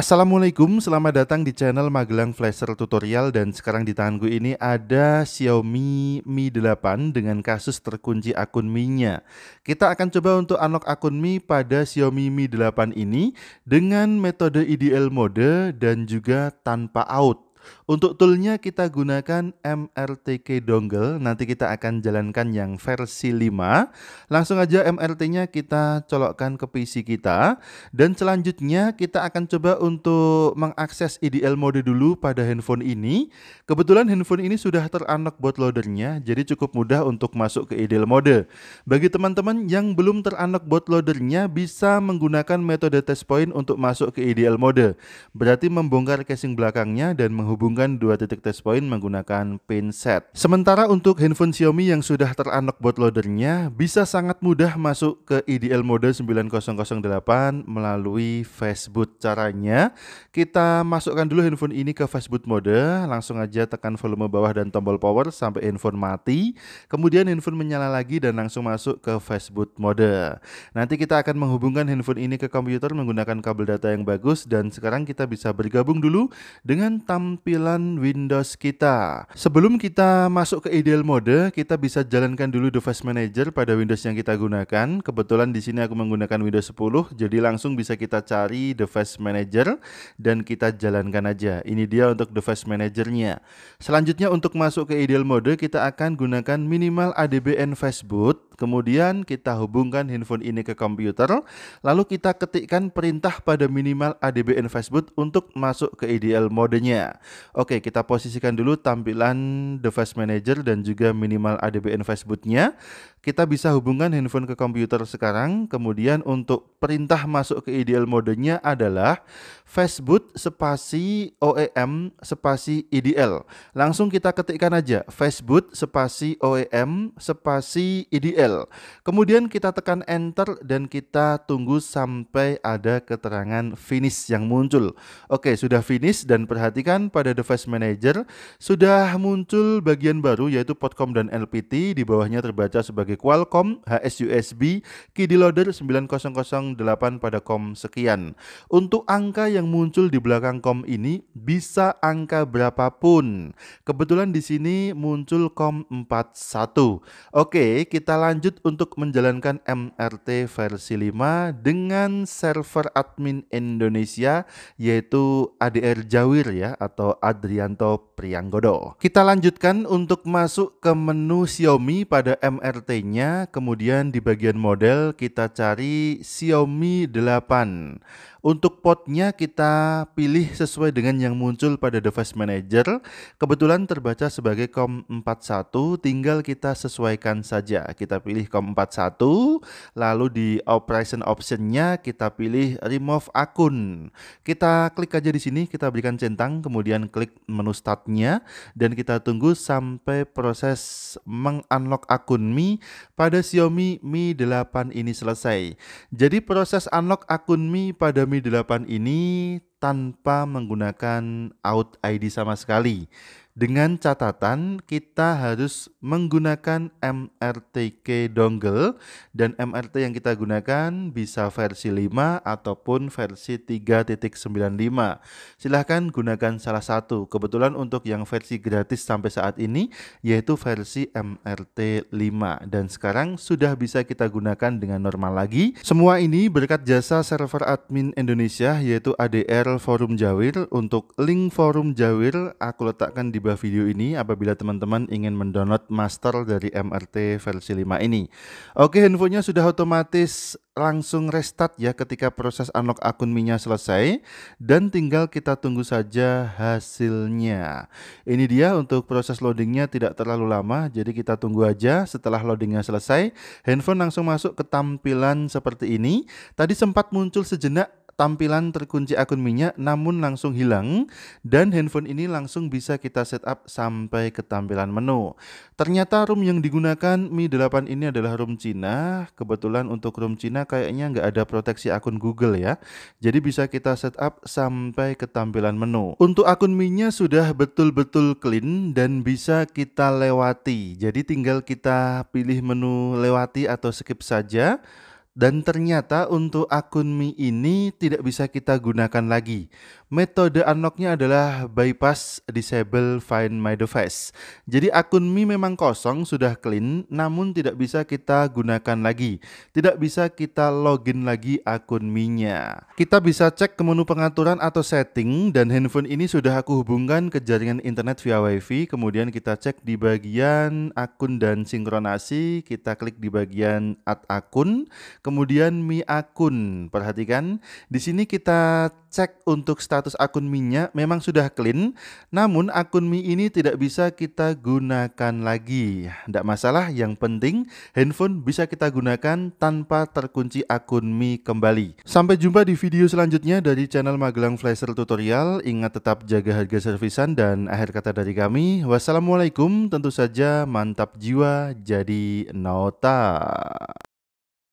Assalamualaikum, selamat datang di channel Magelang Flasher Tutorial dan sekarang di tanganku ini ada Xiaomi Mi 8 dengan kasus terkunci akun Mi-nya. Kita akan coba untuk unlock akun Mi pada Xiaomi Mi 8 ini dengan metode IDL mode dan juga tanpa out. Untuk toolnya kita gunakan MRTK dongle, nanti kita akan jalankan yang versi 5. Langsung aja MRT-nya kita colokkan ke PC kita. Dan selanjutnya kita akan coba untuk mengakses IDL mode dulu pada handphone ini. Kebetulan handphone ini sudah terunlock bootloadernya, jadi cukup mudah untuk masuk ke IDL mode. Bagi teman-teman yang belum terunlock bootloadernya, bisa menggunakan metode test point untuk masuk ke IDL mode. Berarti membongkar casing belakangnya dan menghubungkan menghubungkan dua titik test point menggunakan pin set. Sementara untuk handphone Xiaomi yang sudah terunlock bootloadernya bisa sangat mudah masuk ke IDL mode 9008 melalui fastboot. Caranya kita masukkan dulu handphone ini ke fastboot mode, langsung aja tekan volume bawah dan tombol power sampai handphone mati. Kemudian handphone menyala lagi dan langsung masuk ke fastboot mode. Nanti kita akan menghubungkan handphone ini ke komputer menggunakan kabel data yang bagus dan sekarang kita bisa bergabung dulu dengan tampil tampilan Windows kita. Sebelum kita masuk ke ideal mode, kita bisa jalankan dulu device manager pada Windows yang kita gunakan. Kebetulan di sini aku menggunakan Windows 10, jadi langsung bisa kita cari device manager dan kita jalankan aja. Ini dia untuk device manajernya. Selanjutnya untuk masuk ke ideal mode, kita akan gunakan minimal ADBN Fastboot. Kemudian kita hubungkan handphone ini ke komputer, lalu kita ketikkan perintah pada minimal ADBN Fastboot untuk masuk ke ideal modenya. Oke, kita posisikan dulu tampilan device manager dan juga minimal ADBN Fastbootnya. Kita bisa hubungkan handphone ke komputer sekarang. Kemudian untuk perintah masuk ke ideal modenya adalah Fastboot spasi OEM spasi IDL. Langsung kita ketikkan aja Fastboot spasi OEM spasi IDL. Kemudian kita tekan enter dan kita tunggu sampai ada keterangan finish yang muncul. Oke, sudah finish dan perhatikan pada device manager sudah muncul bagian baru yaitu Podcom dan LPT di bawahnya terbaca sebagai Qualcomm HS USB key loader 9008 pada COM sekian. Untuk angka yang muncul di belakang COM ini bisa angka berapapun. Kebetulan di sini muncul COM 41. Oke, kita lanjut untuk menjalankan MRT versi 5 dengan server admin Indonesia yaitu ADR Jawir ya atau Adrianto Prianggodo. Kita lanjutkan untuk masuk ke menu Xiaomi pada MRT-nya, kemudian di bagian model kita cari Xiaomi 8. Untuk potnya kita pilih sesuai dengan yang muncul pada device manager. Kebetulan terbaca sebagai COM41, tinggal kita sesuaikan saja. Kita pilih COM41, lalu di operation optionnya kita pilih remove akun. Kita klik aja di sini, kita berikan centang, kemudian klik menu startnya, dan kita tunggu sampai proses mengunlock akun Mi pada Xiaomi Mi 8 ini selesai. Jadi proses unlock akun Mi pada Mi 8 ini tanpa menggunakan out ID sama sekali. Dengan catatan kita harus menggunakan MRTK dongle dan MRT yang kita gunakan bisa versi 5 ataupun versi 3.95. Silahkan gunakan salah satu. Kebetulan untuk yang versi gratis sampai saat ini yaitu versi MRT 5 dan sekarang sudah bisa kita gunakan dengan normal lagi. Semua ini berkat jasa server admin Indonesia yaitu ADR Forum Jawir. Untuk link Forum Jawir aku letakkan di bawah video ini apabila teman-teman ingin mendownload master dari MRT versi 5 ini. Oke, handphonenya sudah otomatis langsung restart ya ketika proses unlock akun Minya selesai dan tinggal kita tunggu saja hasilnya. Ini dia untuk proses loadingnya tidak terlalu lama jadi kita tunggu aja setelah loadingnya selesai handphone langsung masuk ke tampilan seperti ini. Tadi sempat muncul sejenak tampilan terkunci akun minyak namun langsung hilang dan handphone ini langsung bisa kita setup sampai ke tampilan menu. Ternyata room yang digunakan Mi 8 ini adalah room Cina. Kebetulan untuk room Cina kayaknya nggak ada proteksi akun Google ya. Jadi bisa kita setup sampai ke tampilan menu. Untuk akun Mi-nya sudah betul-betul clean dan bisa kita lewati. Jadi tinggal kita pilih menu lewati atau skip saja Dan ternyata untuk akun Mi ini tidak bisa kita gunakan lagi. Metode unlocknya adalah bypass disable find my device. Jadi akun Mi memang kosong, sudah clean, namun tidak bisa kita gunakan lagi. Tidak bisa kita login lagi akun Mi-nya. Kita bisa cek ke menu pengaturan atau setting dan handphone ini sudah aku hubungkan ke jaringan internet via WiFi. Kemudian kita cek di bagian akun dan sinkronasi, kita klik di bagian add akun Kemudian Mi akun, perhatikan di sini kita cek untuk status akun Mi-nya memang sudah clean, namun akun Mi ini tidak bisa kita gunakan lagi. Tidak masalah, yang penting handphone bisa kita gunakan tanpa terkunci akun Mi kembali. Sampai jumpa di video selanjutnya dari channel Magelang Flasher Tutorial. Ingat tetap jaga harga servisan dan akhir kata dari kami. Wassalamualaikum, tentu saja mantap jiwa jadi nota.